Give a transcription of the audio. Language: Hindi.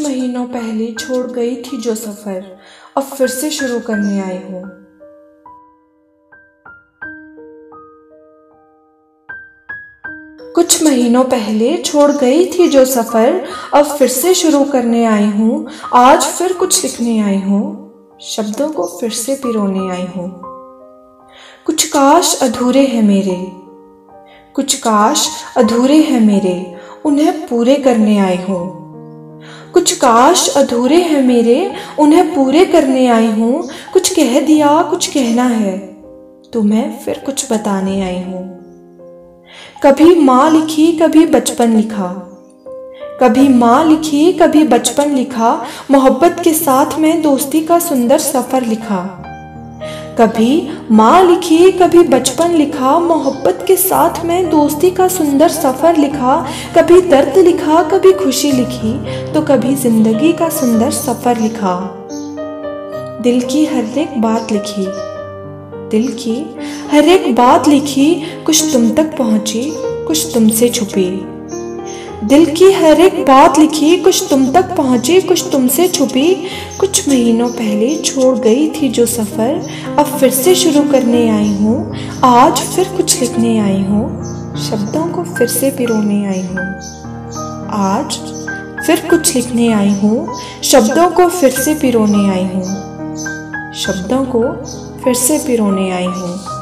महीनों पहले छोड़ गई थी जो सफ़र, अब फिर से शुरू करने आई हूँ। कुछ महीनों पहले छोड़ गई थी जो सफ़र, अब फिर से शुरू करने आई हूँ। आज फिर कुछ लिखने आई हूँ। शब्दों को फिर से पिरोने आई हूँ। कुछ काश अधूरे हैं मेरे। कुछ काश अधूरे हैं मेरे। उन्हें पूरे करने आई हूँ। कुछ काश अधूरे हैं मेरे, उन्हें पूरे करने आई हूँ। कुछ कह दिया, कुछ कहना है तुम्हें फिर कुछ बताने आई हूँ। कभी माँ लिखी, कभी बचपन लिखा। कभी माँ लिखी, कभी बचपन लिखा। मोहब्बत के साथ में दोस्ती का सुंदर सफ़र लिखा। कभी माँ लिखी, कभी बचपन लिखा, मोहब्बत के साथ में दोस्ती का सुंदर सफ़र लिखा, कभी दर्द लिखा, कभी खुशी लिखी तो कभी ज़िंदगी का सुंदर सफ़र लिखा। दिल की हर एक बात लिखी, दिल की हर एक बात लिखी, कुछ तुम तक पहुँची, कुछ तुमसे छुपी। दिल की हर एक बात लिखी, कुछ तुम तक पहुँची, कुछ तुमसे छुपी। कुछ महीनों पहले छोड़ गई थी जो सफ़र, अब फिर से शुरू करने आई हूँ। आज फिर कुछ लिखने आई हूँ, शब्दों को फिर से पिरोने आई हूँ। आज फिर कुछ लिखने आई हूँ, शब्दों को फिर से पिरोने आई हूँ। शब्दों को फिर से पिरोने आई हूँ।